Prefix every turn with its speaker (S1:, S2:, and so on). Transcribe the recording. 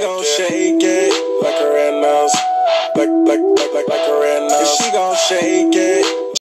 S1: gon' shake it like a red nose. Like, like, like, like, like a red nose. And she gon' shake it